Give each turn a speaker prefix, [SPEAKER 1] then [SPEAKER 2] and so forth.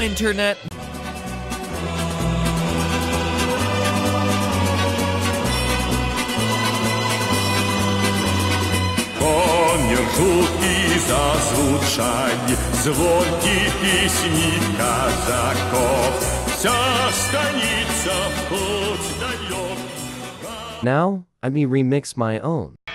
[SPEAKER 1] internet.
[SPEAKER 2] Комір жуткий зазвучать, звонкі пісні казаков. Вся станиця в путь далек.
[SPEAKER 3] Now, I me remix my own.